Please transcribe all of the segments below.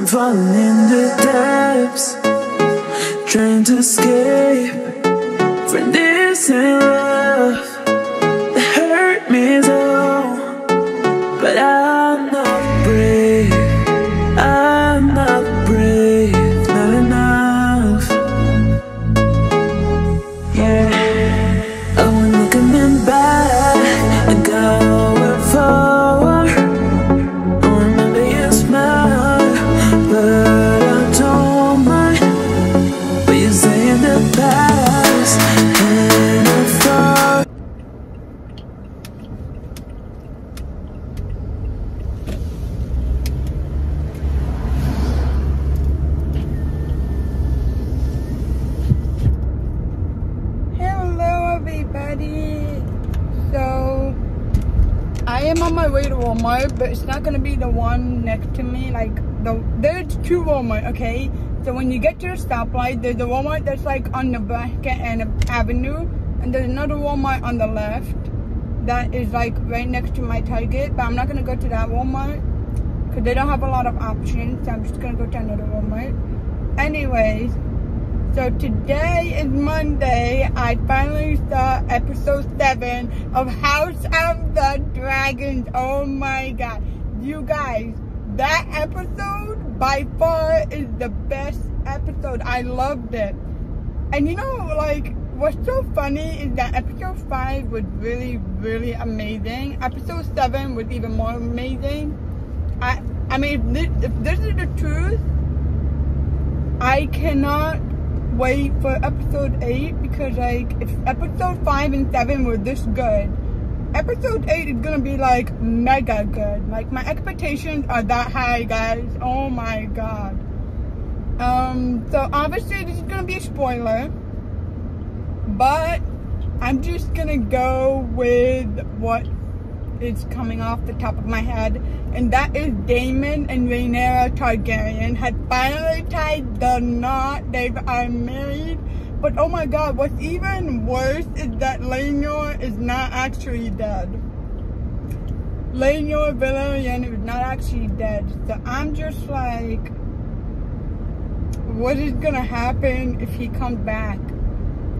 I'm falling in the depths, trying to escape from this love two Walmart, okay? So when you get to the stoplight, there's a Walmart that's like on Nebraska and Avenue, and there's another Walmart on the left that is like right next to my Target. But I'm not gonna go to that Walmart because they don't have a lot of options. So I'm just gonna go to another Walmart. Anyways. So today is Monday. I finally saw episode 7 of House of the Dragons. Oh my god. You guys, that episode by far is the best episode. I loved it. And you know, like, what's so funny is that episode 5 was really, really amazing. Episode 7 was even more amazing. I, I mean, if this, if this is the truth, I cannot wait for episode 8 because like if episode 5 and 7 were this good episode 8 is gonna be like mega good. Like my expectations are that high guys. Oh my god. Um so obviously this is gonna be a spoiler but i'm just gonna go with what is coming off the top of my head, and that is Daemon and Rhaenyra Targaryen had finally tied the knot. They are married, but oh my god, what's even worse is that Laenor is not actually dead. Laenor Velaryon is not actually dead, so I'm just like, what is gonna happen if he comes back?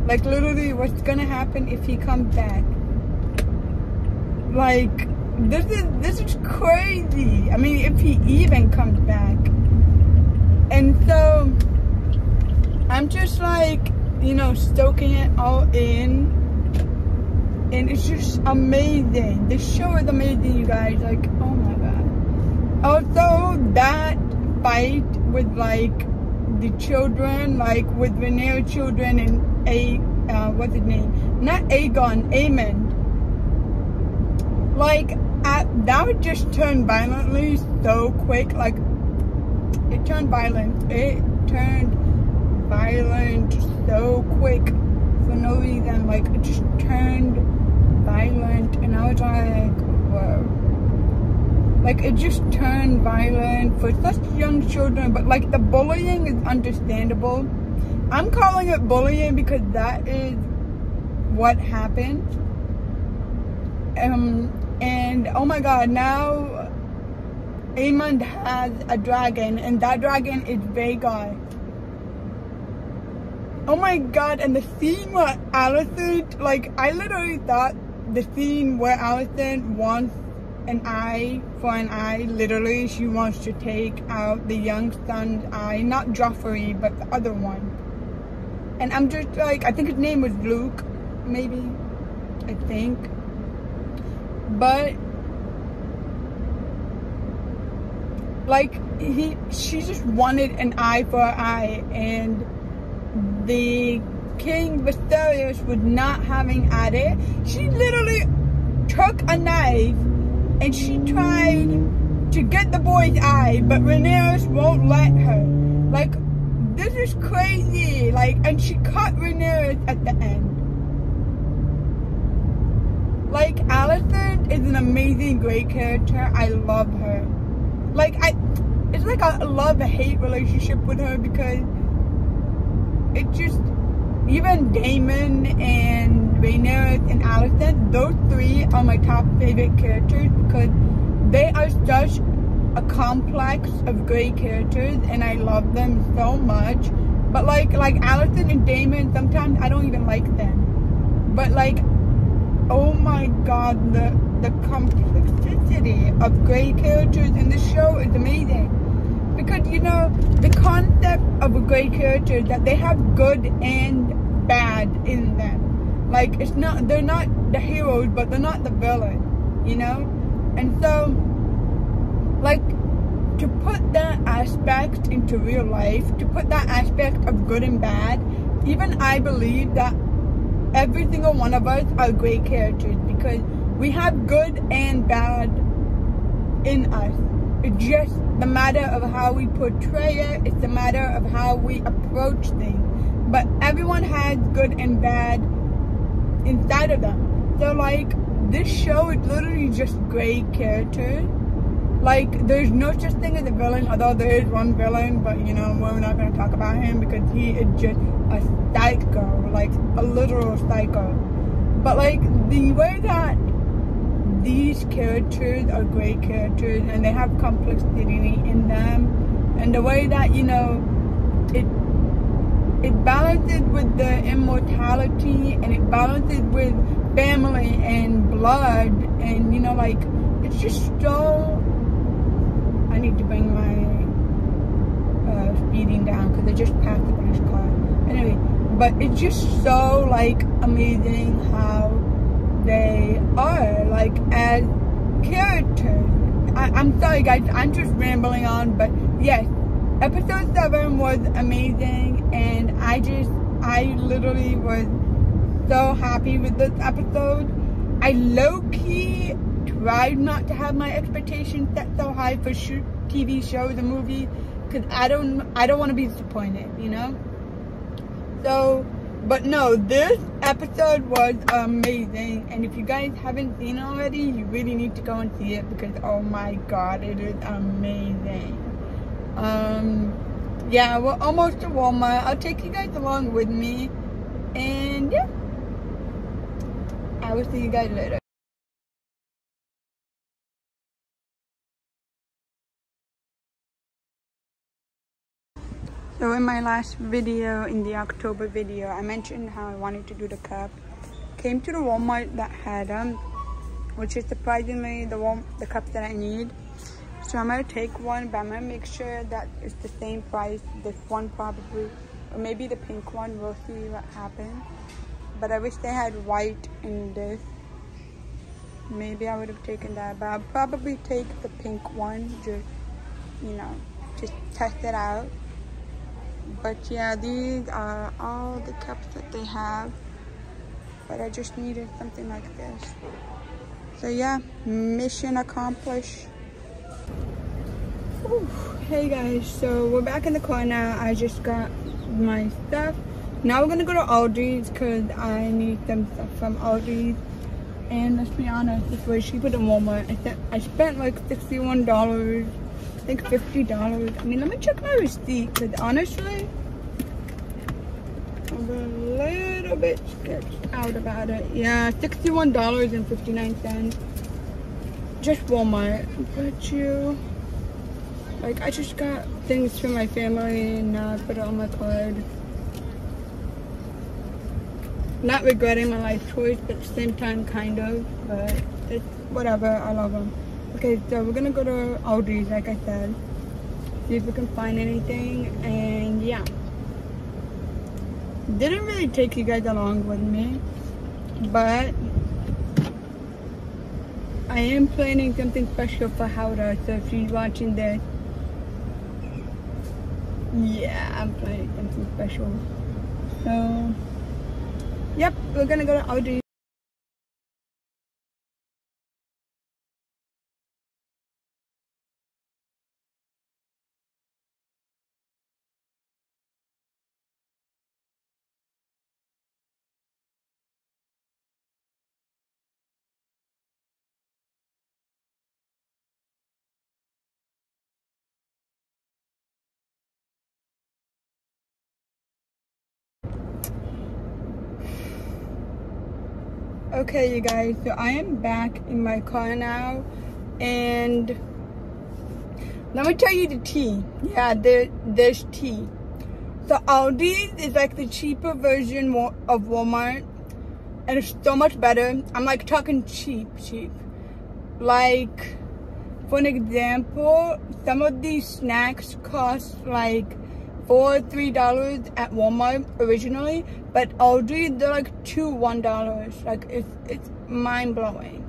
Like literally, what's gonna happen if he comes back? like this is this is crazy. I mean, if he even comes back, and so I'm just like you know stoking it all in, and it's just amazing. This show is amazing, you guys. Like, oh my god. Also, that fight with like the children, like with Rhaenyra children and a uh, what's his name? Not Aegon, Aemon like at, that would just turn violently so quick like it turned violent it turned violent so quick for no reason. Like it just turned violent and i was like whoa. Like it just turned violent for such young children but like the bullying is understandable. I'm calling it bullying because that is what happened. Um and oh my god, now Aemond has a dragon, and that dragon is Vhagar. Oh my god, and the scene where Alicent, like, I literally thought the scene where Alicent wants an eye for an eye, literally, she wants to take out the young son's eye, not Joffrey, but the other one. And I'm just like, I think his name was Luke, maybe, I think but like he she just wanted an eye for an eye and the king Viserys was not having at it she literally took a knife and she tried to get the boy's eye but Rhaenyra won't let her like this is crazy like and she cut Rhaenyra at the end like Alicent is an amazing, great character. I love her. Like I, it's like a love-hate relationship with her because it just even Daemon and Rhaenyra and Alicent, those three are my top favorite characters because they are such a complex of great characters and I love them so much. But like like Alicent and Daemon, sometimes I don't even like them. But like oh my god, the the complexity of great characters in the show is amazing. Because you know, the concept of a great character is that they have good and bad in them. Like it's not they're not the heroes, but they're not the villain, you know? And so like to put that aspect into real life, to put that aspect of good and bad, even I believe that every single one of us are great characters because we have good and bad in us. It's just the matter of how we portray it, it's the matter of how we approach things. But everyone has good and bad inside of them. So like this show is literally just great characters like there's no such thing as a villain although there is one villain but you know we're not going to talk about him because he is just a psycho like a literal psycho but like the way that these characters are great characters and they have complexity in them and the way that you know it it balances with the immortality and it balances with family and blood and you know like it's just so I need to bring my uh, speeding down because I just passed the police car. Anyway, but it's just so like amazing how they are like as characters. I, I'm sorry guys, I'm just rambling on, but yes, episode 7 was amazing and I just, I literally was so happy with this episode. I low-key tried not to have my expectations set so high for TV shows and movies because I don't I don't want to be disappointed, you know. So, but no, this episode was amazing, and if you guys haven't seen it already, you really need to go and see it because oh my god, it is amazing. Um, yeah, we're almost to Walmart. I'll take you guys along with me, and yeah, I will see you guys later. So in my last video, in the October video, I mentioned how I wanted to do the cup. Came to the Walmart that had them, which is surprisingly the Wal the cups that I need. So I'm gonna take one, but I'm gonna make sure that it's the same price. This one probably, or maybe the pink one. We'll see what happens. But I wish they had white in this. Maybe I would have taken that, but I'll probably take the pink one, just you know, just test it out but yeah these are uh, all the cups that they have but I just needed something like this. So yeah mission accomplished. Ooh, hey guys so we're back in the car now. I just got my stuff. Now we're gonna go to Aldi's because I need some stuff from Aldi's. And let's be honest this was cheaper than Walmart. I, spent, I spent like $61 Think $50. I mean, let me check my receipt because honestly, I'm a little bit sketched out about it. Yeah, $61.59. Just Walmart. But you, like, I just got things for my family and now I put it on my card. Not regretting my life choice, but at the same time, kind of. But it's whatever. I love them. Okay, so we're gonna go to Aldi's, like I said. See if we can find anything, and yeah. Didn't really take you guys along with me, but I am planning something special for Howder, so if she's watching this, yeah, I'm planning something special. So, yep, we're gonna go to Aldi's. Okay, you guys, so I am back in my car now, and Let me tell you the tea. Yeah, there, there's tea. So Aldi is like the cheaper version of Walmart. And it's so much better. I'm like talking cheap, cheap. Like, for an example, some of these snacks cost like four, three dollars at Walmart originally, but Aldi they're like two, one dollars. Like it's it's mind blowing.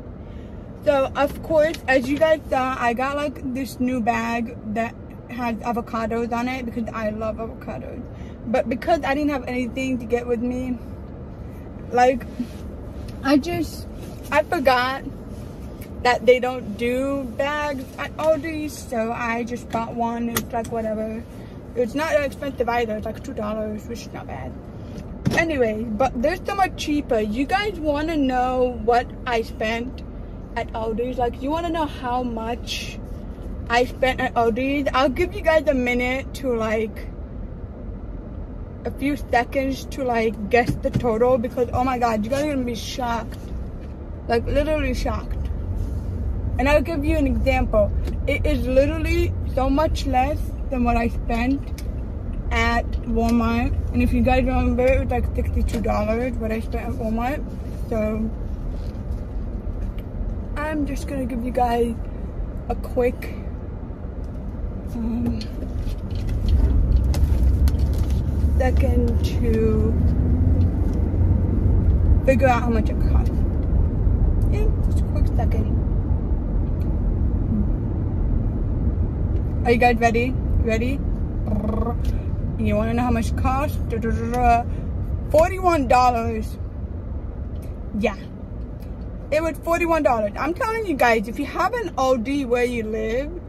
So of course, as you guys saw, I got like this new bag that has avocados on it because I love avocados. But because I didn't have anything to get with me, like I just I forgot that they don't do bags at Aldi, so I just bought one. It's like whatever. It's not that expensive either. It's like two dollars, which is not bad. Anyway, but they're so much cheaper. You guys want to know what I spent at Aldi's? Like, you want to know how much I spent at Aldi's? I'll give you guys a minute to like a few seconds to like guess the total because oh my god, you guys are gonna be shocked. Like literally shocked. And I'll give you an example. It is literally so much less than what I spent at Walmart. And if you guys remember, it was like $62 what I spent at Walmart. So I'm just gonna give you guys a quick um, second to figure out how much it costs. Yeah, just a quick second. Are you guys ready? Ready? You want to know how much it costs? $41. Yeah. It was $41. I'm telling you guys, if you have an Aldi where you live,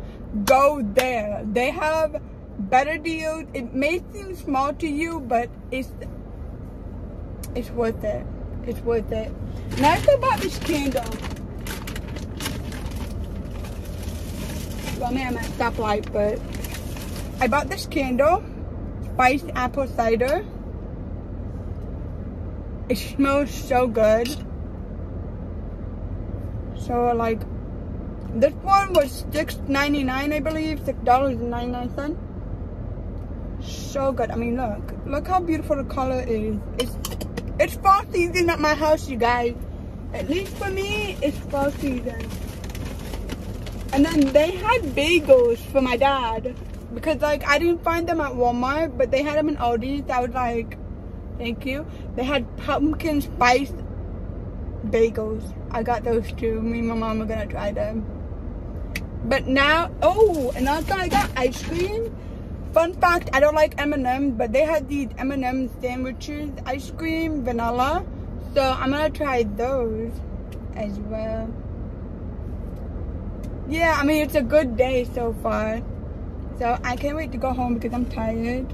go there. They have better deals. It may seem small to you, but it's it's worth it. It's worth it. Nice about this candle. Well, man, I'm at stoplight, but I bought this candle, spiced apple cider. It smells so good. So like, this one was $6.99, I believe, $6.99. So good. I mean, look, look how beautiful the color is. It's it's fall season at my house, you guys. At least for me, it's fall season. And then they had bagels for my dad because like I didn't find them at Walmart, but they had them in Aldi. I was like, thank you. They had pumpkin spice bagels. I got those too. Me and my mom are gonna try them. But now, oh, and also I got ice cream. Fun fact, I don't like M&M's, but they had these M&M sandwiches, ice cream, vanilla. So I'm gonna try those as well. Yeah, I mean, it's a good day so far. So I can't wait to go home because I'm tired.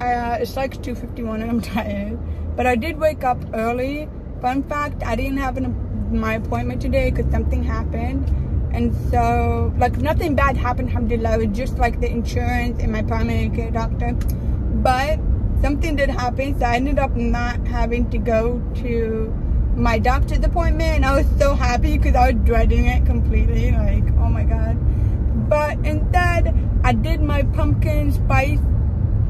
Uh, it's like 2.51 and I'm tired. But I did wake up early. Fun fact, I didn't have an, my appointment today because something happened. And so, like, nothing bad happened, alhamdulillah. It was just like the insurance and my primary care doctor. But something did happen, so I ended up not having to go to my doctor's appointment. And I was so happy because I was dreading it completely. Like, oh my God. But instead, I did my pumpkin spice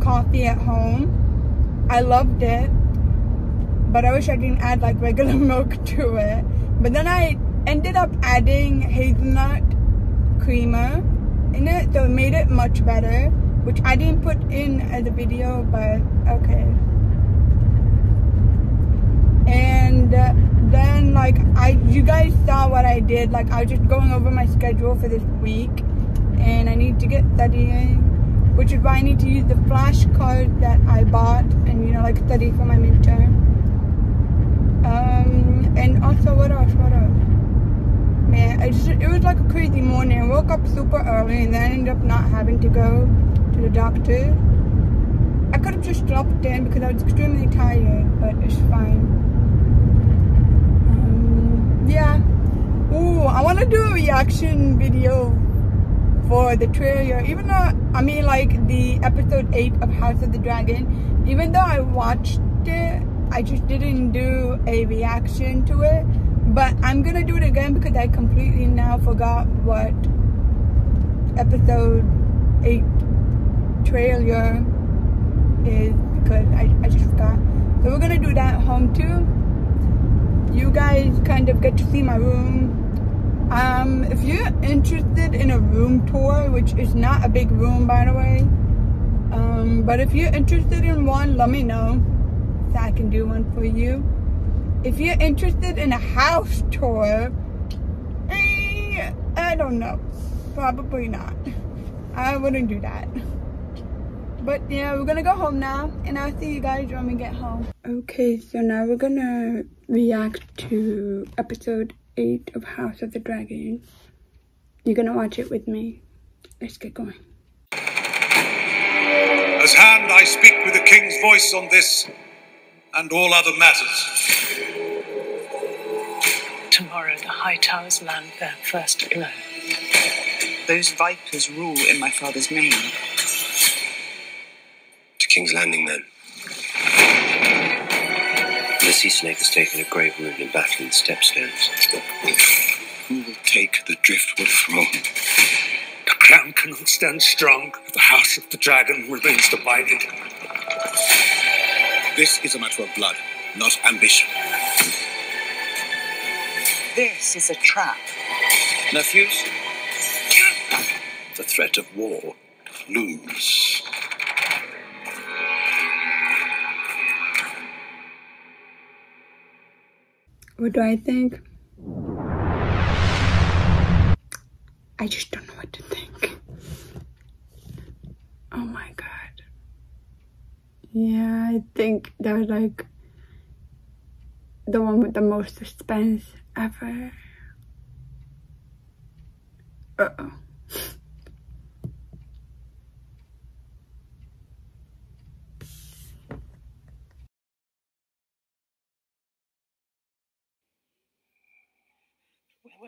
coffee at home. I loved it. But I wish I didn't add like regular milk to it. But then I ended up adding hazelnut creamer in it. So it made it much better. Which I didn't put in a video, but okay. And uh, then like I, you guys saw what I did. Like I was just going over my schedule for this week and I need to get studying, which is why I need to use the flashcard that I bought and, you know, like study for my midterm. Um, and also, what else, what else? Man, it, just, it was like a crazy morning. I woke up super early and then I ended up not having to go to the doctor. I could have just dropped in because I was extremely tired, but it's fine. Um, yeah. Ooh, I want to do a reaction video for the trailer even though i mean like the episode 8 of house of the dragon even though i watched it i just didn't do a reaction to it but i'm gonna do it again because i completely now forgot what episode 8 trailer is because I, I just forgot. So we're gonna do that at home too. You guys kind of get to see my room. Um, if you're interested in a room tour, which is not a big room by the way, um, but if you're interested in one, let me know so I can do one for you. If you're interested in a house tour, eh, I don't know. Probably not. I wouldn't do that. But yeah, we're gonna go home now, and I'll see you guys when we get home. Okay, so now we're gonna react to episode 8 of House of the Dragon. You're gonna watch it with me. Let's get going. As hand, I speak with the king's voice on this and all other matters. Tomorrow the Hightowers land their first blow. Those vipers rule in my father's name. To King's Landing, then. The sea snake has taken a grave wound in battle in Stepstones. Who will take the driftwood throne? The crown cannot stand strong if the house of the dragon remains divided. This is a matter of blood, not ambition. This is a trap. Nephews? The threat of war looms. What do I think? I just don't know what to think. Oh my god. Yeah, I think was like the one with the most suspense ever. Uh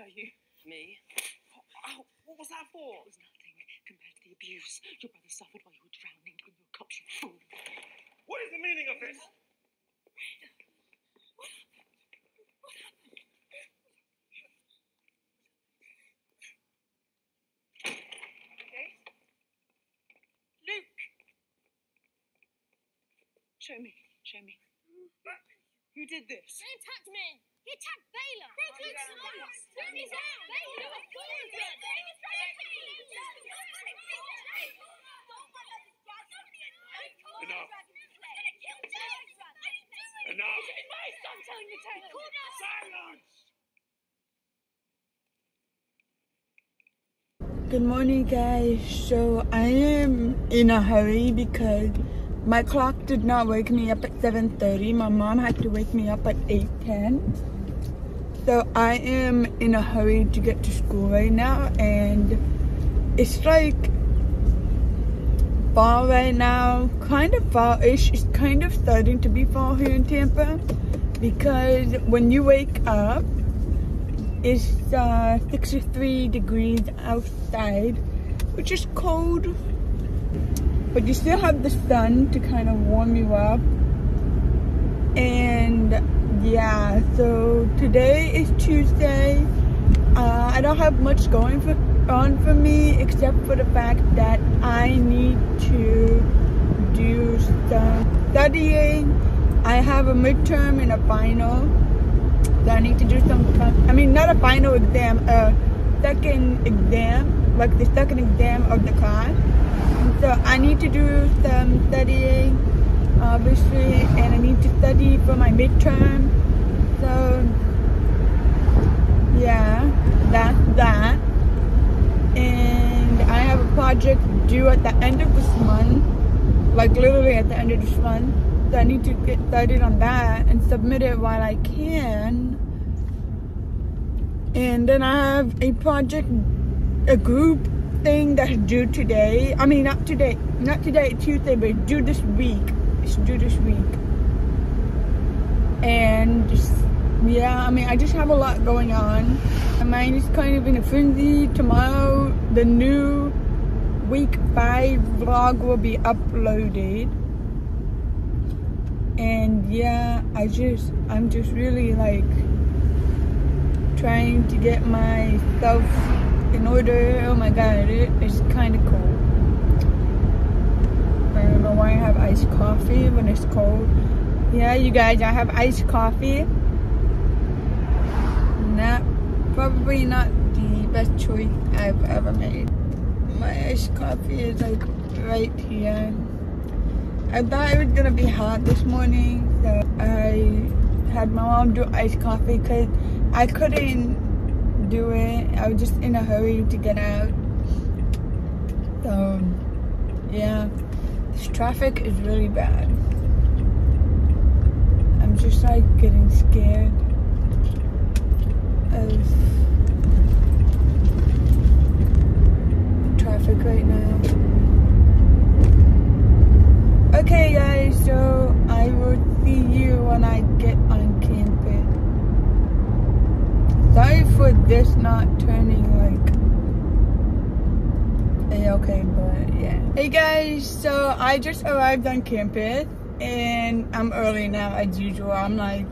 were you? Me? Oh, what was that for? It was nothing compared to the abuse your brother suffered while you were drowning in your cups, you fool. What is the meaning of this? Okay? Luke! Show me, show me. Who did this? They attacked me. He attacked Baylor. They attacked us. He's out. Baylor. Enough. Enough. Stop telling the tale. Silence! Good morning, guys. So I am in a hurry because my clock did not wake me up at 7:30. My mom had to wake me up at 8:10. So I am in a hurry to get to school right now, and it's like fall right now, kind of fall-ish. It's kind of starting to be fall here in Tampa because when you wake up, it's uh, 63 degrees outside, which is cold, but you still have the sun to kind of warm you up. And yeah, so today is Tuesday. Uh, I don't have much going for, on for me except for the fact that I need to do some studying. I have a midterm and a final. So I need to do some, I mean, not a final exam, a second exam, like the second exam of the class. So I need to do some studying, obviously, and I need to study for my midterm. So, yeah, that's that. And I have a project due at the end of this month, like literally at the end of this month. So I need to get started on that and submit it while I can. And then I have a project, a group thing that's due today. I mean, not today, not today, Tuesday, but due this week. It's due this week. And yeah, I mean, I just have a lot going on. My mind is kind of in a frenzy. Tomorrow, the new week five vlog will be uploaded. And yeah, I just, I'm just really like trying to get myself in order. Oh my god, it is kind of cold. I don't know why I have iced coffee when it's cold. Yeah, you guys, I have iced coffee. Not, probably not the best choice I've ever made. My iced coffee is like right here. I thought it was gonna be hot this morning, so I had my mom do iced coffee because I couldn't do it. I was just in a hurry to get out. So, yeah, this traffic is really bad. I'm just like getting scared of traffic right now. Okay guys, so I will see you when I get on campus. Sorry for this not turning like okay, but yeah. Hey guys, so I just arrived on campus and I'm early now as usual. I'm like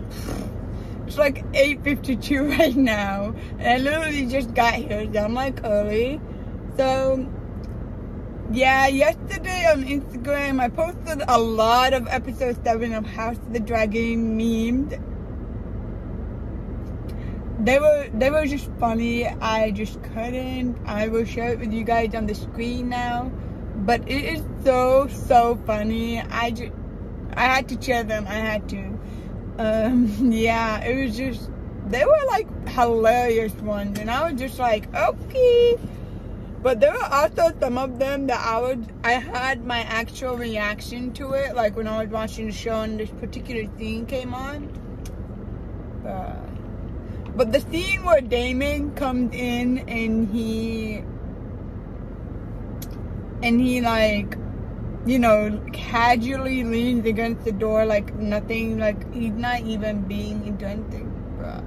it's like 8.52 right now and I literally just got here so I'm like early. So yeah, yesterday on Instagram, I posted a lot of episode 7 of House of the Dragon memed. They were they were just funny. I just couldn't. I will share it with you guys on the screen now. But it is so so funny. I just I had to share them. I had to. Um yeah, it was just they were like hilarious ones and I was just like, okay. But there were also some of them that I would I had my actual reaction to it, like when I was watching the show and this particular scene came on. But, but the scene where Daemon comes in and he and he like you know casually leans against the door like nothing like he's not even being into anything, bruh.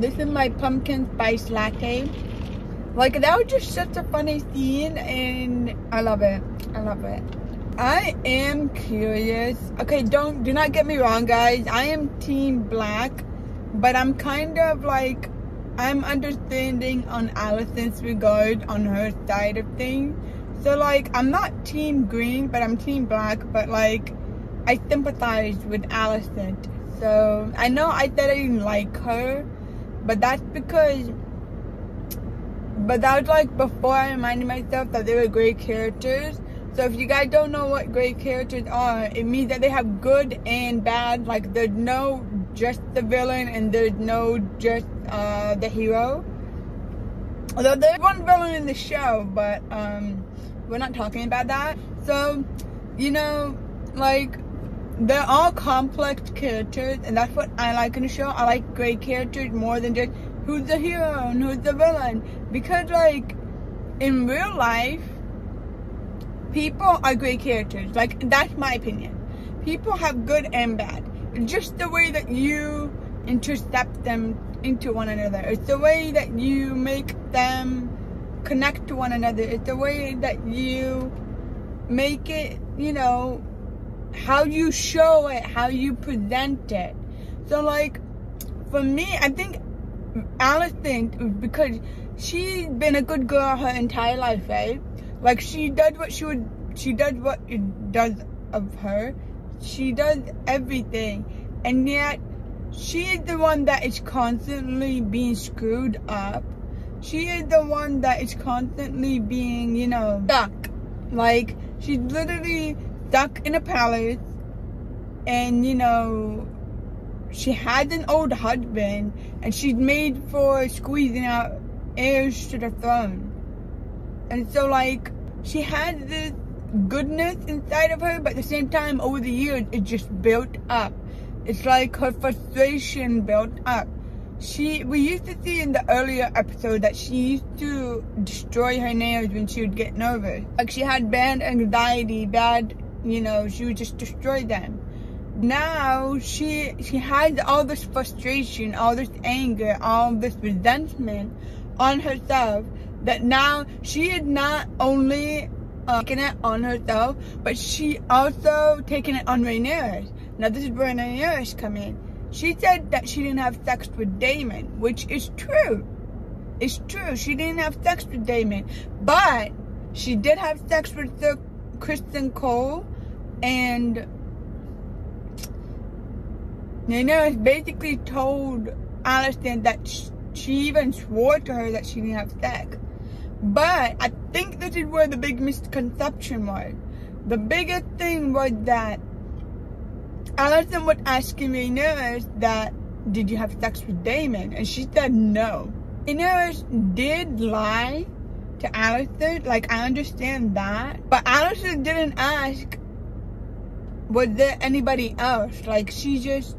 This is my pumpkin spice latte. Like that was just such a funny scene and I love it. I love it. I am curious. Okay, don't do not get me wrong guys. I am team black, but I'm kind of like I'm understanding on Alicent's regard on her side of things. So like I'm not team green, but I'm team black, but like I sympathize with Allison. So I know I said I didn't like her, but that's because but that was like before I reminded myself that they were great characters. So if you guys don't know what great characters are, it means that they have good and bad. Like there's no just the villain and there's no just uh, the hero. Although there's one villain in the show, but um, we're not talking about that. So, you know, like they're all complex characters, and that's what I like in the show. I like great characters more than just who's the hero and who's the villain. Because, like, in real life, people are great characters. Like, that's my opinion. People have good and bad. Just the way that you intercept them into one another. It's the way that you make them connect to one another. It's the way that you make it, you know, how you show it, how you present it. So like for me, I think Alicent because she's been a good girl her entire life, right? Like she does what she would she does what it does of her. She does everything. And yet she is the one that is constantly being screwed up. She is the one that is constantly being, you know, stuck. Like she's literally stuck in a palace and you know she had an old husband and she's made for squeezing out heirs to the throne and so like she had this goodness inside of her but at the same time over the years it just built up it's like her frustration built up she we used to see in the earlier episode that she used to destroy her nails when she would get nervous like she had bad anxiety bad you know, she would just destroy them. Now she she has all this frustration, all this anger, all this resentment on herself that now she is not only uh, taking it on herself, but she also taking it on Rhaenyra. Now this is where Rhaenyra come in. she said that she didn't have sex with Daemon, which is true. It's true. She didn't have sex with Daemon, but she did have sex with the Criston Cole, and Daenerys basically told Alicent that she even swore to her that she didn't have sex. But I think this is where the big misconception was. The biggest thing was that Was asking me, Daenerys that, did you have sex with Daemon? And she said no. Daenerys did lie to Alicent, like I understand that. But Alicent didn't ask, was there anybody else? Like she just,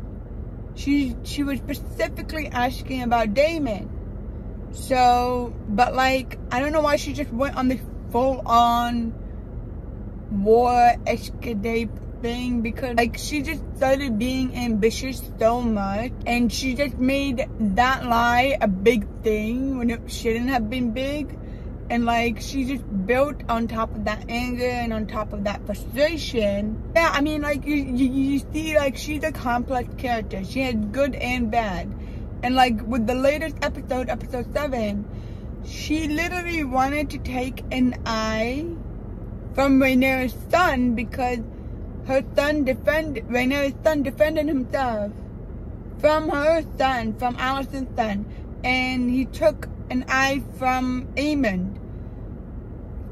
she, she was specifically asking about Daemon. So, but like, I don't know why she just went on the full on war escapade thing because like she just started being ambitious so much and she just made that lie a big thing when it shouldn't have been big. And like she just built on top of that anger and on top of that frustration. Yeah i mean like you you, you see like she's a complex character. She has good and bad. And like with the latest episode episode 7 she literally wanted to take an eye from Rhaenyra's son because her son defend Rhaenyra's son defended himself from her son, from Alicent's son, and he took an eye from Aemond.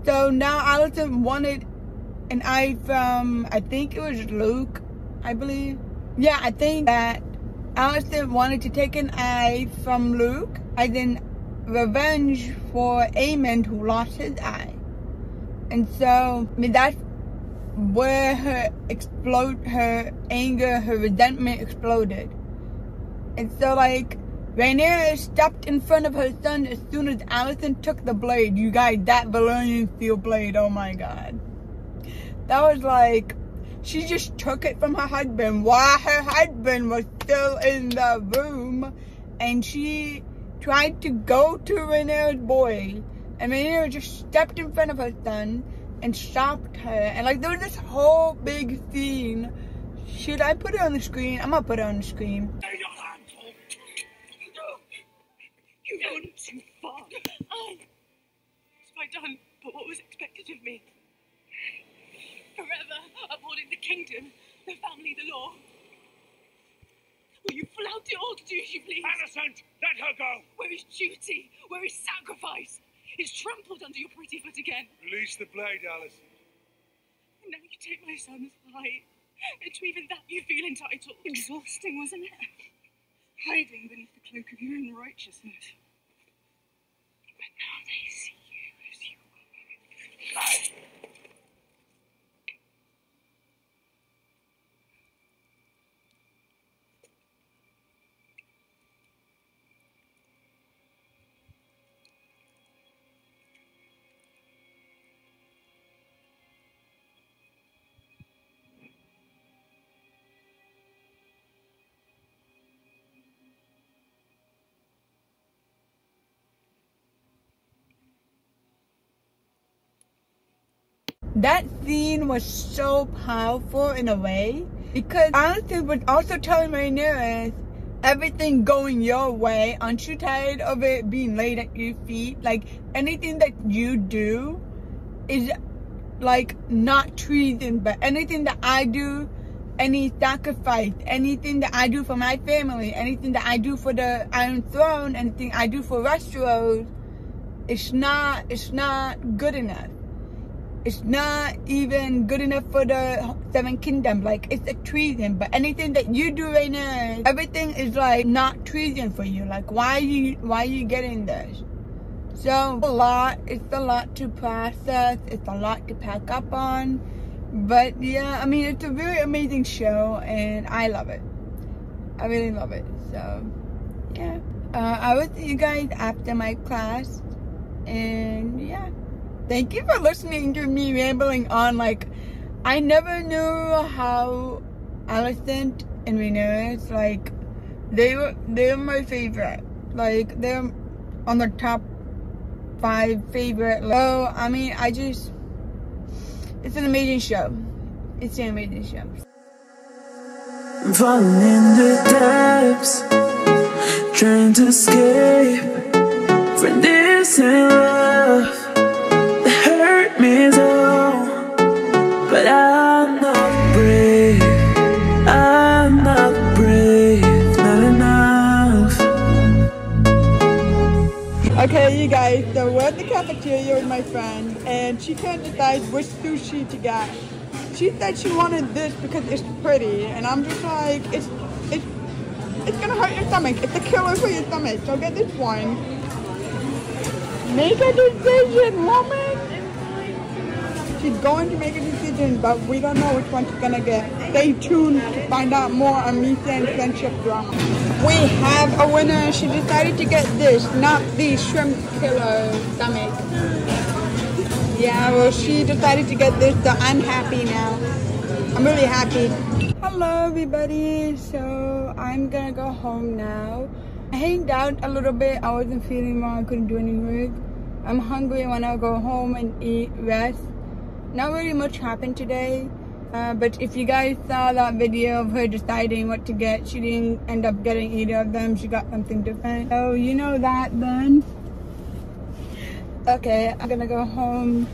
So now Alicent wanted an eye from I think it was Luke, I believe. Yeah, I think that Allison wanted to take an eye from Luke as in revenge for Aemond who lost his eye. And so, I mean, that's where her explode, her anger, her resentment exploded. And so, like, Rhaenyra stepped in front of her son as soon as Alicent took the blade. You guys, that Valyrian steel blade, oh my god. That was like, she just took it from her husband while her husband was still in the room. And she tried to go to Rhaenyra's boy and Rhaenyra just stepped in front of her son and stopped her. And like there was this whole big scene. Should I put it on the screen? I'm gonna put it on the screen. You've gone too far. I. What have I done but what was expected of me? Forever upholding the kingdom, the family, the law. Will you flout it all, do you please? Alicent, let her go. Where is duty? Where is sacrifice? It's trampled under your pretty foot again. Release the blade, Alicent. And now you take my son's life. And to even that you feel entitled. Exhausting, wasn't it? Hiding beneath the cloak of your own righteousness. But now they see you as you are. That scene was so powerful in a way because Alicent was also telling Rhaenyra everything going your way. Aren't you tired of it being laid at your feet? Like anything that you do is like not treason, but anything that I do, any sacrifice, anything that I do for my family, anything that I do for the Iron Throne, anything I do for Westeros, it's not it's not good enough. It's not even good enough for the Seven Kingdom. Like it's a treason. But anything that you do right now, everything is like not treason for you. Like why you why you getting this? So a lot. It's a lot to process. It's a lot to pack up on. But yeah, I mean it's a really amazing show and I love it. I really love it. So yeah. Uh, I will see you guys after my class. And yeah. Thank you for listening to me rambling on. Like, I never knew how Alicent and Rhaenyra, like, they were, they're my favorite. Like, they're on the top five favorite. So, I mean, I just, it's an amazing show. It's an amazing show. I'm falling in the depths, trying to escape from this love me. But I'm not brave, I'm not brave. Okay, you guys, so we're at the cafeteria with my friend, and she can't decide which sushi to get. She said she wanted this because it's pretty, and I'm just like, it's, it's, it's gonna hurt your stomach. It's a killer for your stomach, so get this one. Make a decision, woman! She's going to make a decision, but we don't know which one she's gonna get. Stay tuned to find out more on Misa and Friendship Drama. We have a winner. She decided to get this, not the shrimp killer stomach. Yeah, well, she decided to get this, so I'm happy now. I'm really happy. Hello, everybody. So I'm gonna go home now. I hanged out a little bit. I wasn't feeling well. I couldn't do any work. I'm hungry. When I wanna go home and eat, rest. Not really much happened today. Uh, but if you guys saw that video of her deciding what to get, she didn't end up getting either of them. She got something different. So you know that then. Okay, I'm gonna go home.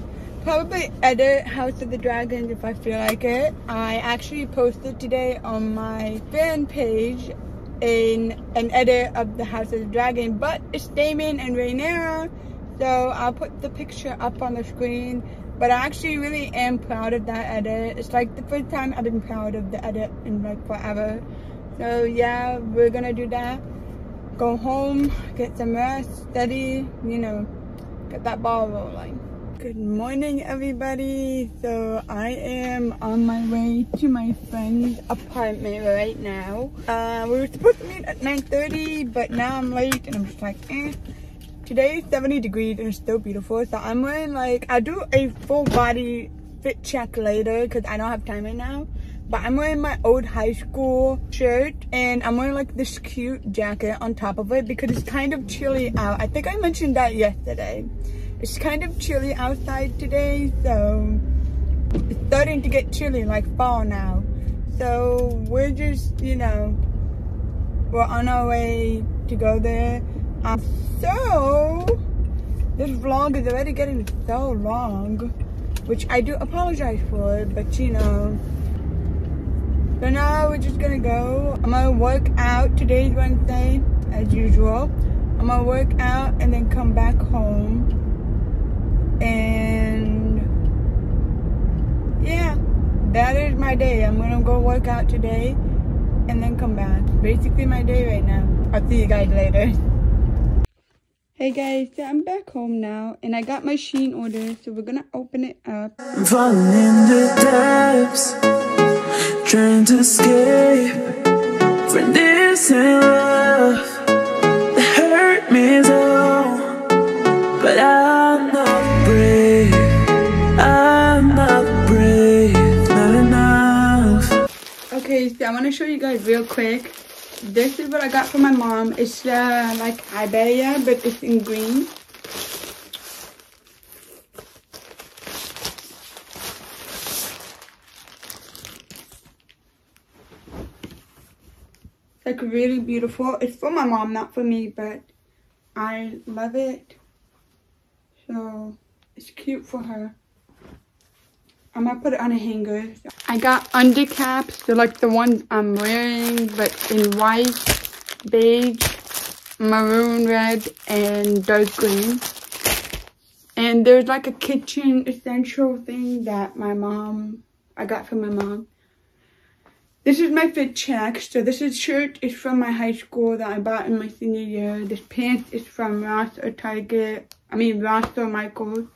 Probably edit House of the Dragons if I feel like it. I actually posted today on my fan page in an edit of the House of the Dragon, but it's Daemon and Rhaenyra, so I'll put the picture up on the screen. But I actually really am proud of that edit. It's like the first time I've been proud of the edit in like forever. So yeah, we're gonna do that. Go home, get some rest, study, you know, get that ball rolling. Good morning, everybody. So I am on my way to my friend's apartment right now. Uh, we were supposed to meet at 9.30, but now I'm late and I'm just like, eh. Today is 70 degrees and it's still beautiful. So I'm wearing like, I'll do a full body fit check later because I don't have time right now. But I'm wearing my old high school shirt and I'm wearing like this cute jacket on top of it because it's kind of chilly out. I think I mentioned that yesterday. It's kind of chilly outside today, so it's starting to get chilly like fall now. So we're just, you know, we're on our way to go there. Um, so this vlog is already getting so long, which I do apologize for, but you know. So now we're just gonna go. I'm gonna work out. Today's Wednesday, as usual. I'm gonna work out and then come back home. And yeah, that is my day. I'm gonna go work out today and then come back. Basically my day right now. I'll see you guys later. Hey guys, so I'm back home now and I got my Shein order, so we're gonna open it up. I'm falling in the depths, trying to escape from this love that hurt me so. But I'm not brave, I'm not brave, not enough. Okay, so I want to show you guys real quick. This is what I got from my mom. It's uh, like abaya, but it's in green. It's like really beautiful. It's for my mom, not for me, but I love it. So it's cute for her. I'm gonna put it on a hanger. I got undercaps, they're like the ones I'm wearing, but in white, beige, maroon red, and dark green. And there's like a kitchen essential thing that my mom, I got from my mom. This is my fit check. So this is shirt is from my high school that I bought in my senior year. This pants is from Ross or Target. I mean Ross or Michaels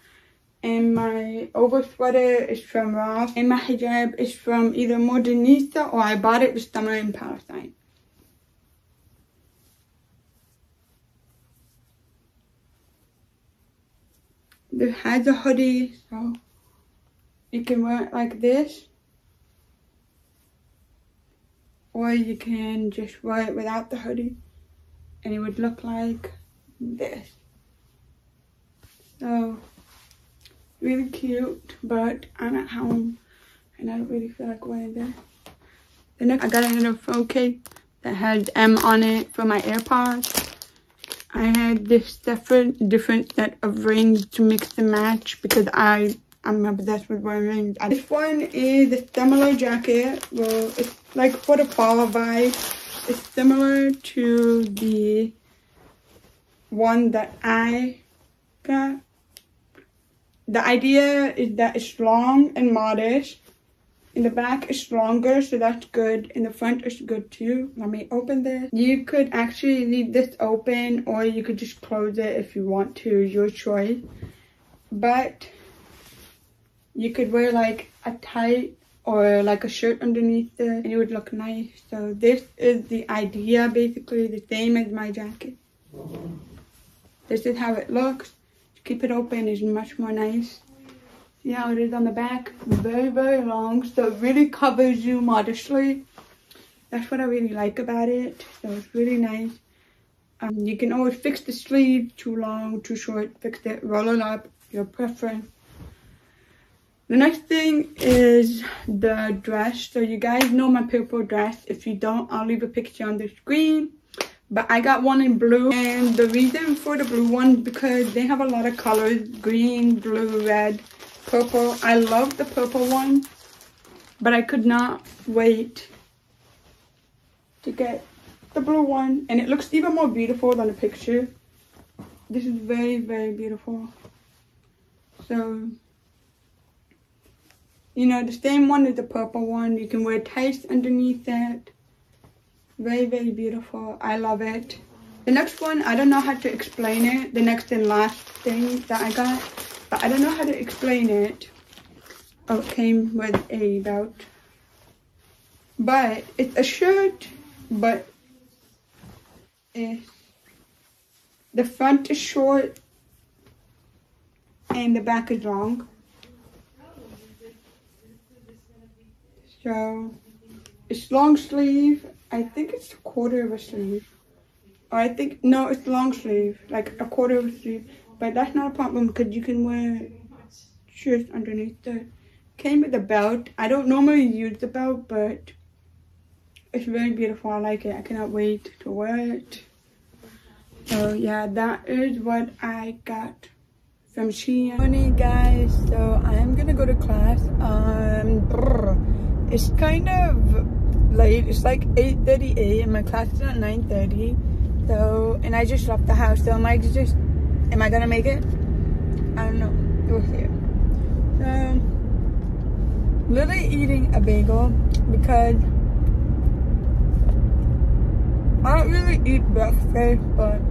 and my over sweater is from Ross, and my hijab is from either Modanisa or I bought it this summer in Palestine. It has a hoodie, so you can wear it like this. Or you can just wear it without the hoodie, and it would look like this. So, really cute, but I'm at home and I don't really feel like wearing this. Then I got another phone case that had M on it for my AirPods. I had this different different set of rings to mix and match because I I'm obsessed with wearing rings. This one is a similar jacket. Well, it's like for the fall vibe. It's similar to the one that I got. The idea is that it's long and modest. In the back is longer, so that's good. In the front is good too. Let me open this. You could actually leave this open or you could just close it if you want to, your choice. But you could wear like a tight or like a shirt underneath it and it would look nice. So this is the idea basically, the same as my jacket. This is how it looks. Keep it open is much more nice. See how it is on the back? Very, very long. So it really covers you modestly. That's what I really like about it. So it's really nice. Um, you can always fix the sleeve, too long, too short, fix it, roll it up, your preference. The next thing is the dress. So you guys know my purple dress. If you don't, I'll leave a picture on the screen but I got one in blue and the reason for the blue one because they have a lot of colors green blue red purple. I love the purple one but I could not wait to get the blue one. And it looks even more beautiful than the picture. This is very very beautiful. So you know the same one is the purple one. You can wear tights underneath it very, very beautiful. I love it. The next one, I don't know how to explain it. The next and last thing that I got. But I don't know how to explain it. Oh, it came with a belt. But it's a shirt, but the front is short and the back is long. So it's long sleeve I think it's a quarter of a sleeve. I think, no, it's long sleeve, like a quarter of a sleeve. But that's not a problem because you can wear shirts underneath the, came with a belt. I don't normally use the belt, but it's very beautiful. I like it. I cannot wait to wear it. So yeah, that is what I got from Shein. Morning guys, so I am gonna go to class. Um, it's kind of late. It's like 8.38 and my class is at 9.30. So, and I just left the house. So am I just, am I gonna make it? I don't know. We'll see. So, literally eating a bagel because I don't really eat breakfast, but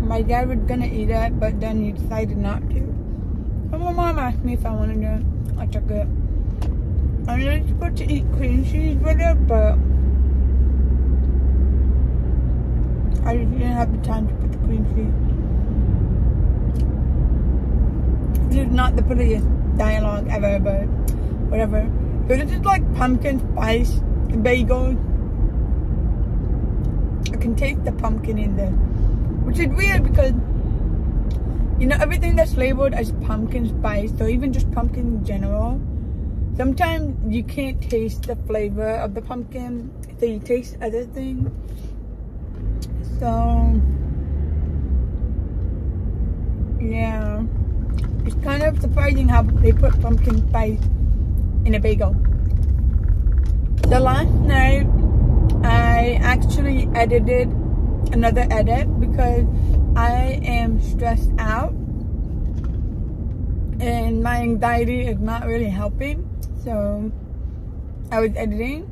my dad was gonna eat it, but then he decided not to. So my mom asked me if I wanted to. I took it. I'm not supposed to eat cream cheese with it, but I just didn't have the time to put the cream cheese. This is not the prettiest dialogue ever, but whatever. So this is like pumpkin spice bagel. I can taste the pumpkin in there, which is weird because you know everything that's labeled as pumpkin spice, or even just pumpkin in general Sometimes you can't taste the flavor of the pumpkin, so you taste other things. So, yeah. It's kind of surprising how they put pumpkin spice in a bagel. The last night, I actually edited another edit because I am stressed out and my anxiety is not really helping so I was editing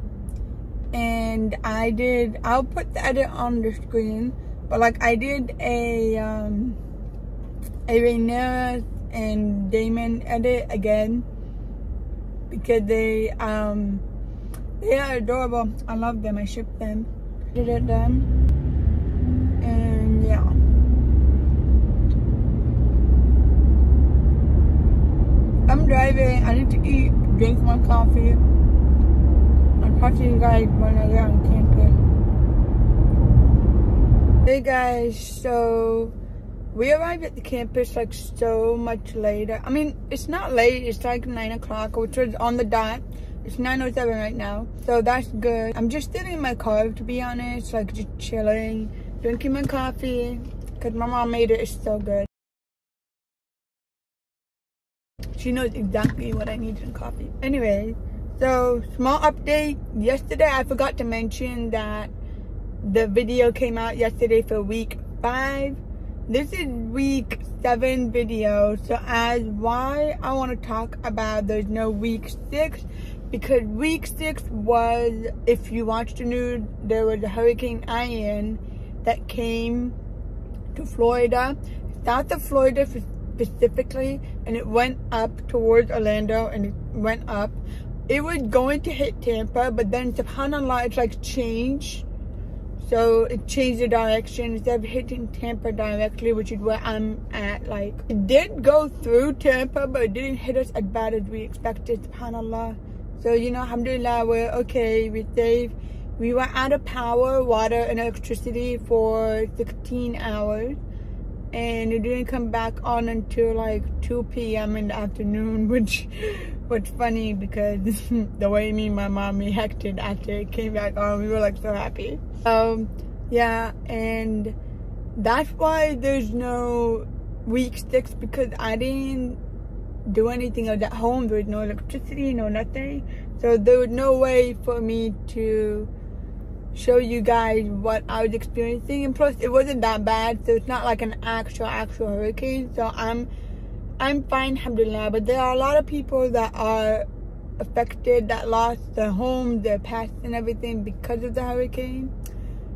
and I did, I'll put the edit on the screen, but like I did a, um, a Rhaenyra and Daemon edit again because they, um, they are adorable. I love them. I ship them. Did it done. And yeah. I'm driving. I need to eat drink my coffee. I'm talking you guys when I get on campus. Hey guys, so we arrived at the campus like so much later. I mean, it's not late, it's like 9 o'clock, which was on the dot. It's 9.07 right now, so that's good. I'm just sitting in my car, to be honest, like just chilling, drinking my coffee, because my mom made it. It's so good. She knows exactly what I need in coffee. Anyway, so small update. Yesterday, I forgot to mention that the video came out yesterday for week five. This is week seven video. So as why I want to talk about there's no week six because week six was, if you watched the news, there was a Hurricane Ian that came to Florida, south of Florida specifically, and it went up towards Orlando and it went up. It was going to hit Tampa, but then subhanAllah, it's like changed. So it changed the direction instead of hitting Tampa directly, which is where I'm at. Like, it did go through Tampa, but it didn't hit us as bad as we expected, subhanAllah. So, you know, alhamdulillah, we're okay, we're safe. We were out of power, water, and electricity for 16 hours. And it didn't come back on until like 2 p.m. in the afternoon, which was funny because the way me and my mom reacted after it came back on, we were like so happy. Um, yeah, and that's why there's no week six because I didn't do anything at home. There was no electricity, no nothing. So there was no way for me to show you guys what I was experiencing. And plus, it wasn't that bad. So it's not like an actual, actual hurricane. So I'm, I'm fine, alhamdulillah. But there are a lot of people that are affected, that lost their homes, their pets and everything because of the hurricane.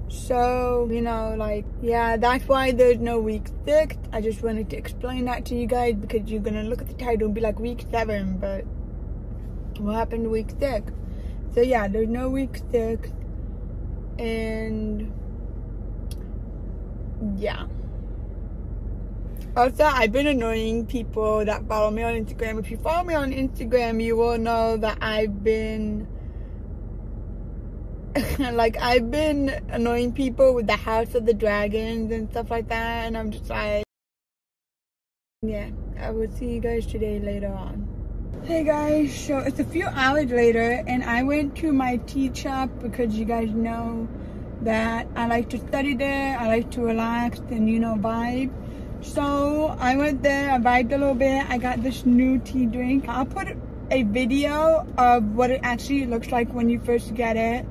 So, you know, like, yeah, that's why there's no week six. I just wanted to explain that to you guys because you're gonna look at the title and be like week seven, but what happened to week six? So yeah, there's no week six. And yeah. Also, I've been annoying people that follow me on Instagram. If you follow me on Instagram, you will know that I've been like I've been annoying people with the House of the Dragons and stuff like that, and I'm just like, yeah, I will see you guys today later on. Hey guys, so it's a few hours later, and I went to my tea shop because you guys know that I like to study there, I like to relax and you know vibe. So I went there, I vibed a little bit, I got this new tea drink. I'll put a video of what it actually looks like when you first get it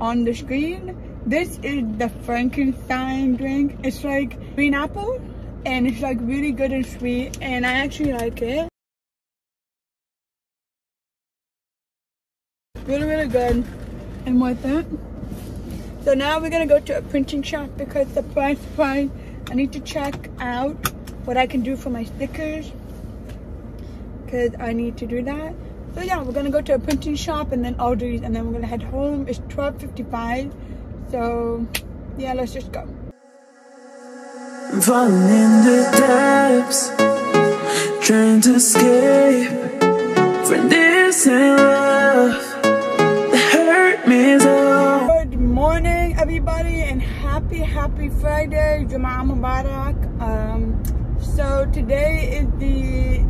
on the screen. This is the Frankenstein drink. It's like green apple and it's like really good and sweet and I actually like it. Really, really good and worth it. So now we're gonna go to a printing shop because the price price I need to check out what I can do for my stickers because I need to do that. So yeah, we're gonna go to a printing shop and then Aldi's and then we're gonna head home. It's 12.55. So yeah, let's just go. I'm falling in the depths, trying to escape from this love Good morning, everybody, and happy, happy Friday, Jum'ah Mubarak. Um, so today is the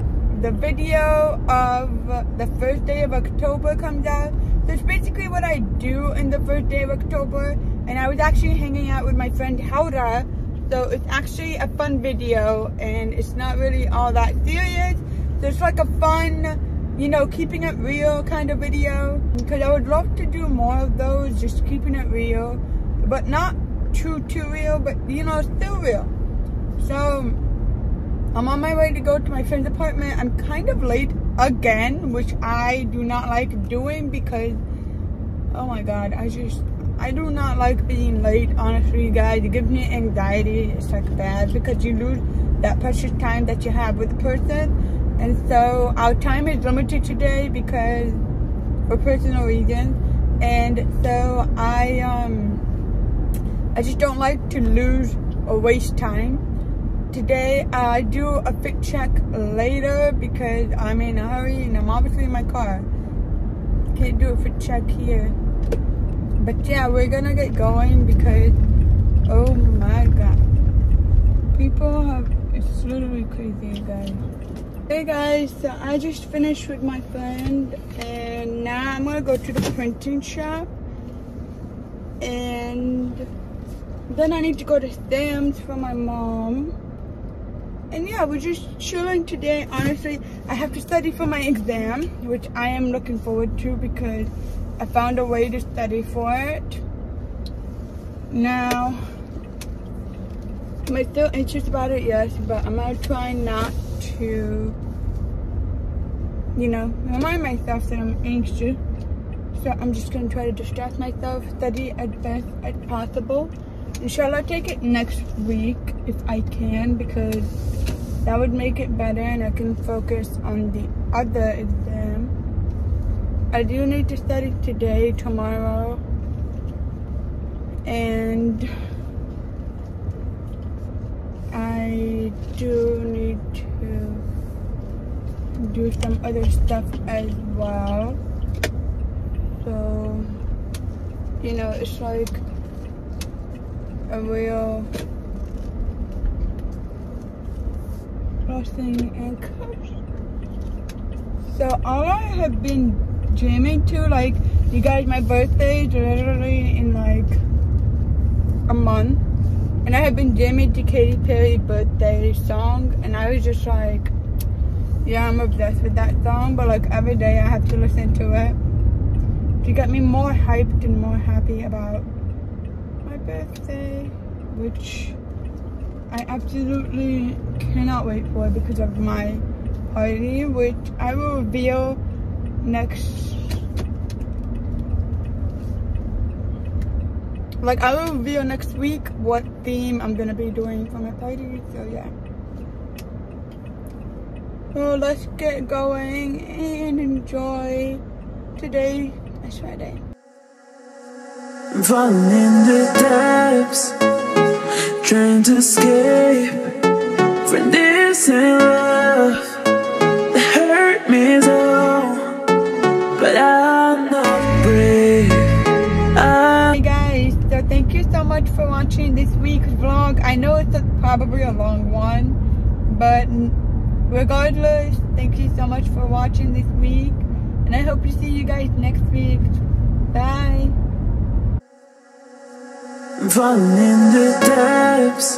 the video of the first day of October comes out. So it's basically what I do in the first day of October. And I was actually hanging out with my friend Haura. So it's actually a fun video and it's not really all that serious. So it's like a fun, you know, keeping it real kind of video. Because I would love to do more of those, just keeping it real. But not too, too real, but you know, still real. So I'm on my way to go to my friend's apartment. I'm kind of late again, which I do not like doing because, oh my God, I just, I do not like being late, honestly, guys. It gives me anxiety. It's like bad because you lose that precious time that you have with the person. And so our time is limited today because for personal reasons. And so I, um, I just don't like to lose or waste time today I do a fit check later because I'm in a hurry and I'm obviously in my car. Can't do a fit check here. But yeah, we're gonna get going because, oh my god. people have, it's literally crazy, guys. Hey guys, so I just finished with my friend and now I'm gonna go to the printing shop and then I need to go to Sam's for my mom. And yeah, we're just chilling today. Honestly, I have to study for my exam, which I am looking forward to because I found a way to study for it. Now, am I still anxious about it? Yes, but I'm gonna try not to, you know, remind myself that I'm anxious. So I'm just gonna try to distract myself, study as best as possible. Inshallah, take it next week if I can because that would make it better and I can focus on the other exam. I do need to study today, tomorrow, and I do need to do some other stuff as well. So, you know, it's like a real crossing and cut. So all I have been jamming to, like, you guys, my birthday is literally in like a month. And I have been jamming to Katy Perry birthday song. And I was just like, yeah, I'm obsessed with that song. But like every day I have to listen to it to get me more hyped and more happy about my birthday. Which I absolutely cannot wait for because of my party. Which I will reveal next like I will reveal next week what theme I'm gonna be doing for my party. So yeah. So let's get going and enjoy today. It's Friday. Falling in the depths, trying to escape from this love that hurt me so. But I'm watching this week's vlog. I know it's a, probably a long one, but regardless, thank you so much for watching this week. And I hope to see you guys next week. Bye. In the depths,